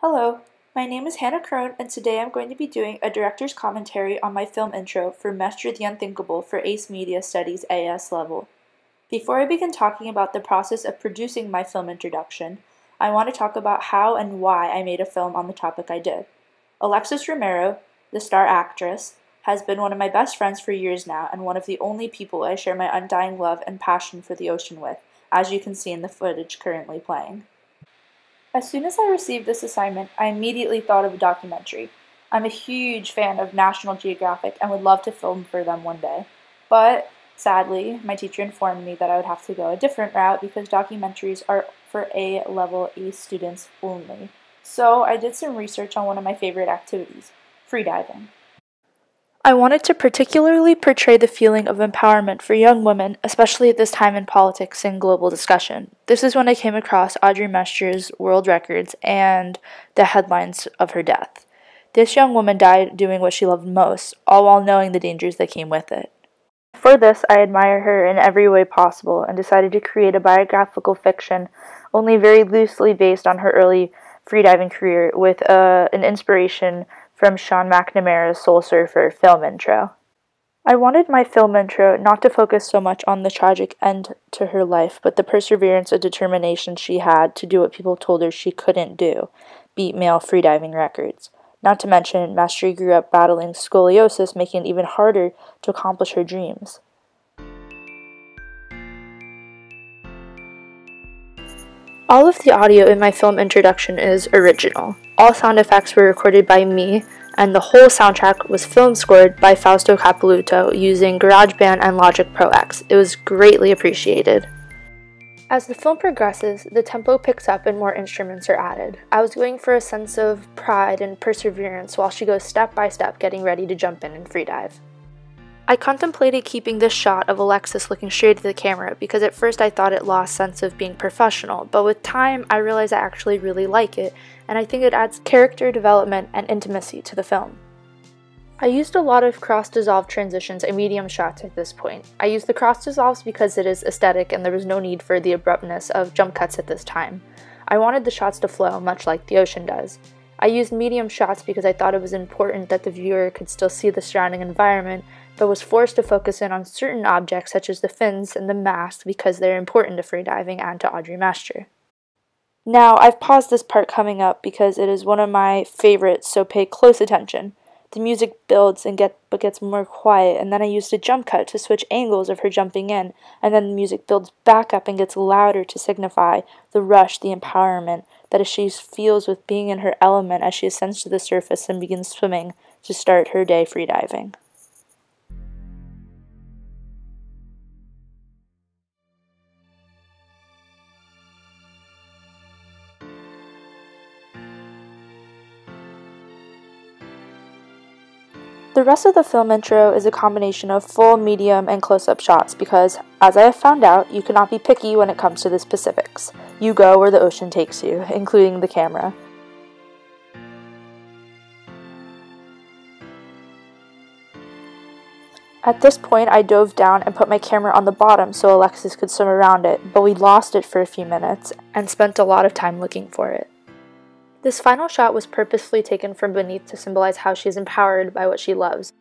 Hello, my name is Hannah Krohn, and today I'm going to be doing a director's commentary on my film intro for Master the Unthinkable for AICE Media Studies AS level. Before I begin talking about the process of producing my film introduction, I want to talk about how and why I made a film on the topic I did. Alexis Romero, the star actress, has been one of my best friends for years now and one of the only people I share my undying love and passion for the ocean with, as you can see in the footage currently playing. As soon as I received this assignment, I immediately thought of a documentary. I'm a huge fan of National Geographic and would love to film for them one day. But sadly, my teacher informed me that I would have to go a different route because documentaries are for A level A students only. So I did some research on one of my favorite activities freediving. I wanted to particularly portray the feeling of empowerment for young women, especially at this time in politics and global discussion. This is when I came across Audrey Mestre's world records and the headlines of her death. This young woman died doing what she loved most, all while knowing the dangers that came with it. For this, I admire her in every way possible and decided to create a biographical fiction only very loosely based on her early freediving career with uh, an inspiration from Sean McNamara's Soul Surfer film intro. I wanted my film intro not to focus so much on the tragic end to her life, but the perseverance and determination she had to do what people told her she couldn't do beat male freediving records. Not to mention, Mestre grew up battling scoliosis, making it even harder to accomplish her dreams. All of the audio in my film introduction is original. All sound effects were recorded by me, and the whole soundtrack was film scored by Fausto Capilouto using GarageBand and Logic Pro X. It was greatly appreciated. As the film progresses, the tempo picks up and more instruments are added. I was going for a sense of pride and perseverance while she goes step by step getting ready to jump in and freedive. I contemplated keeping this shot of Alexis looking straight at the camera because at first I thought it lost sense of being professional, but with time I realized I actually really like it, and I think it adds character development and intimacy to the film. I used a lot of cross dissolve transitions and medium shots at this point. I used the cross dissolves because it is aesthetic and there was no need for the abruptness of jump cuts at this time. I wanted the shots to flow much like the ocean does. I used medium shots because I thought it was important that the viewer could still see the surrounding environment but was forced to focus in on certain objects such as the fins and the mast because they're important to freediving and to Audrey Mestre. Now, I've paused this part coming up because it is one of my favorites, so pay close attention. The music builds and get but gets more quiet, and then I used a jump cut to switch angles of her jumping in, and then the music builds back up and gets louder to signify the rush, the empowerment that she feels with being in her element as she ascends to the surface and begins swimming to start her day freediving. The rest of the film intro is a combination of full, medium, and close-up shots because, as I have found out, you cannot be picky when it comes to the specifics. You go where the ocean takes you, including the camera. At this point, I dove down and put my camera on the bottom so Alexis could swim around it, but we lost it for a few minutes and spent a lot of time looking for it. This final shot was purposefully taken from beneath to symbolize how she is empowered by what she loves.